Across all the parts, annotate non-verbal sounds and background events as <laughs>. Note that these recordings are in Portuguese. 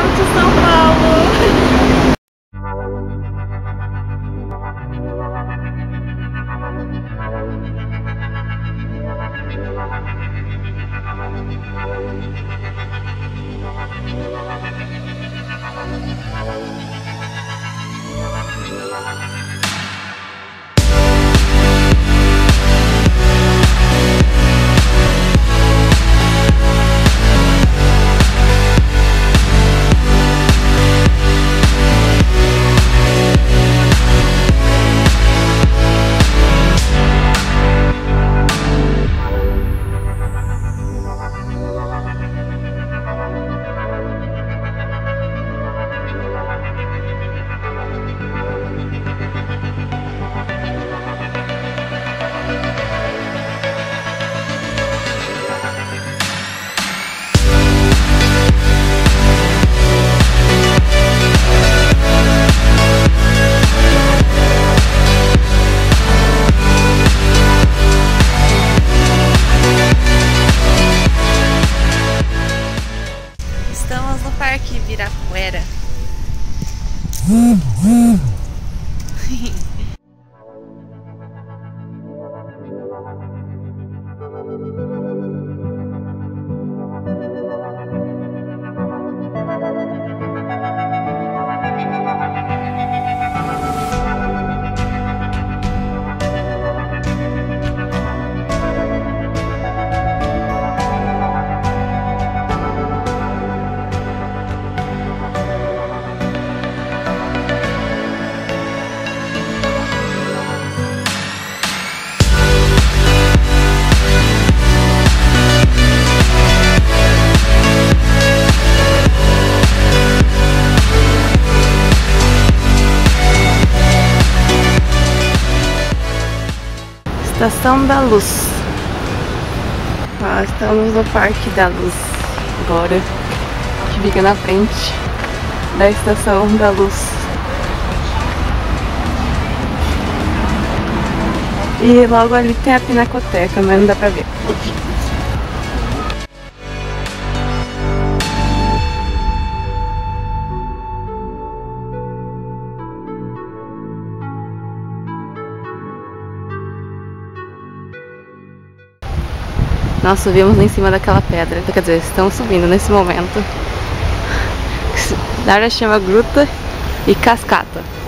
I'm just so Estação da Luz. Estamos no Parque da Luz agora, que fica na frente da Estação da Luz. E logo ali tem a Pinacoteca, mas não dá pra ver. Nós subimos em cima daquela pedra. Quer dizer, estamos subindo nesse momento. <laughs> Dara chama Gruta e Cascata.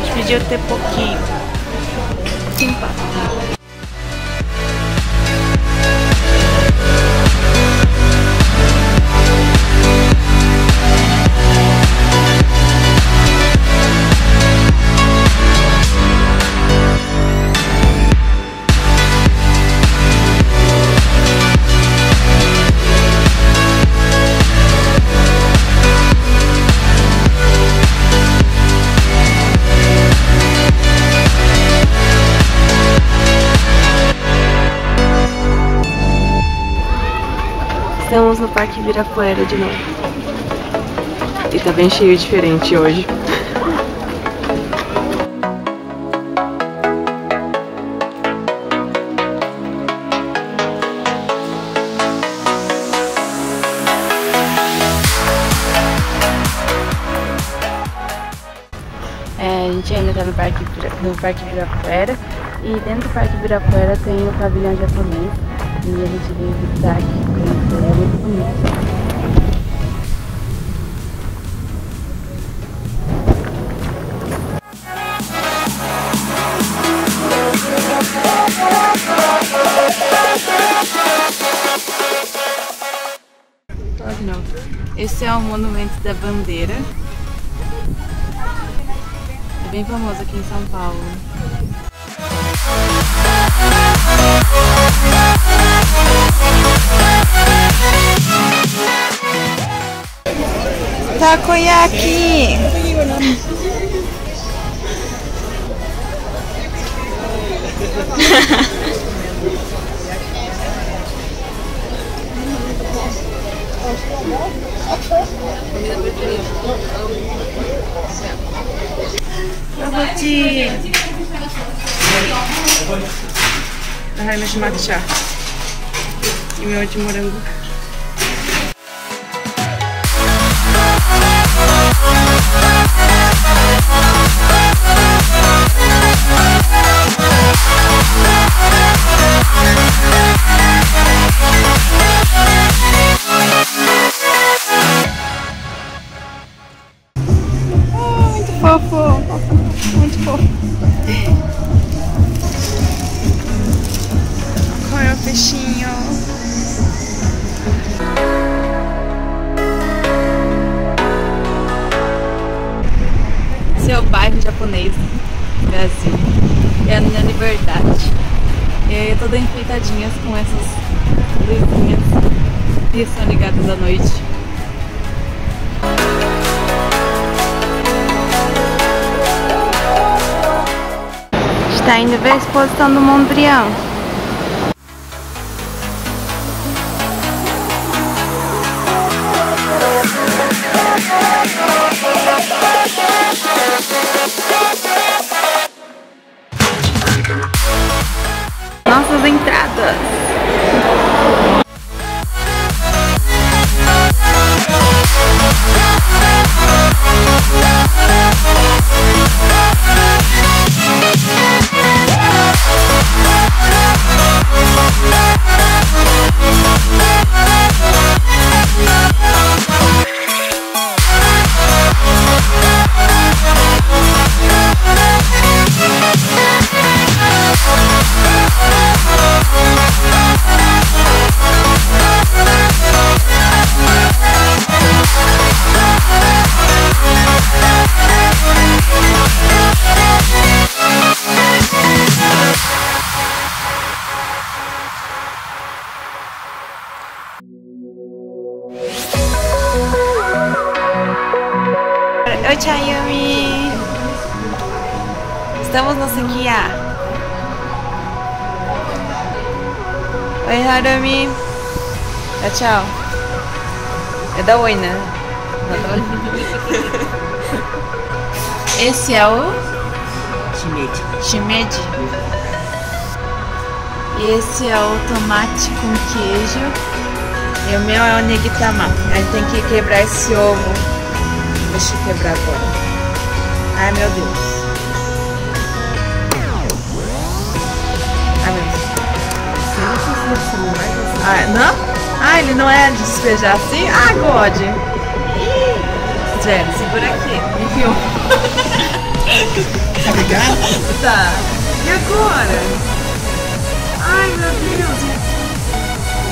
A gente podia ter pouquinho. Simpático. Estamos no Parque Ibirapuera de novo. E tá bem cheio diferente hoje. É, a gente ainda tá no Parque, no Parque Ibirapuera e dentro do Parque Ibirapuera tem o pavilhão japonês e a gente veio visitar aqui, conhecer, é muito bonito. Novo. Esse é o Monumento da Bandeira. É bem famoso aqui em São Paulo. Takoyaki. Roboti. Harima de matcha. E meu de. Brasil. É a minha liberdade. E aí toda enfeitadinhas com essas luzinhas que são ligadas à noite. Está indo ver a exposição do Mondrian. Nossas Oi, Harumi. É tchau. É da Oi, né? Esse é o Shimeji. shimeji. E esse é o tomate com queijo. E o meu é o negitama. Aí tem que quebrar esse ovo. Deixa eu quebrar agora. Ai, meu Deus. Ah, não? Ah, ele não é de despejar assim? Ah, God. Jenny, segura aqui. Enfiou. Tá ligado? Tá. E agora? Ai, meu Deus.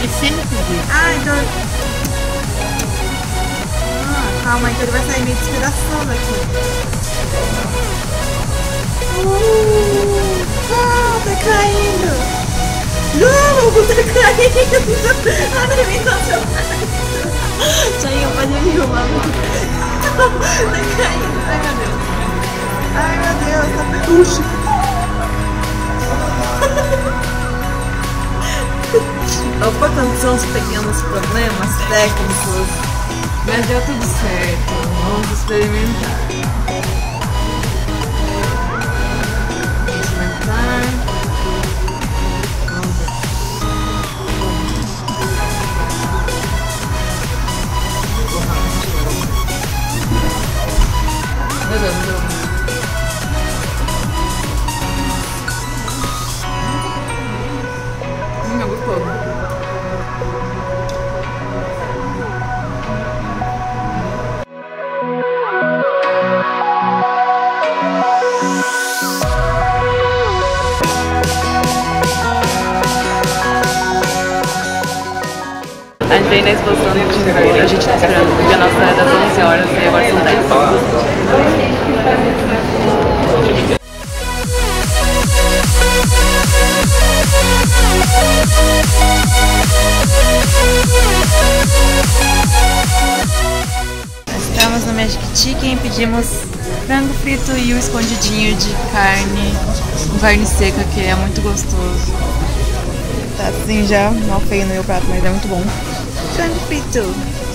É sempre isso. Ai, então... Ah, calma, então ele vai sair meio despedaçando aqui. Uh, ah, tá caindo. Não, tá caindo. Ah, não me emocionado. Jainho, pode me filmar. Tá caindo. Ai, meu Deus. Ai, meu Deus, tá Puxa. Opa, quando são os pequenos problemas técnicos. Mas deu tudo certo. Vamos. Experimentar. A gente veio na exposição do Timber, a gente tá esperando, porque a nossa é das 11 horas e agora são 10. Estamos no pedimos frango frito e o escondidinho de carne, com carne seca, que é muito gostoso. Tá assim já, mal feio no meu prato, mas é muito bom. Frango frito.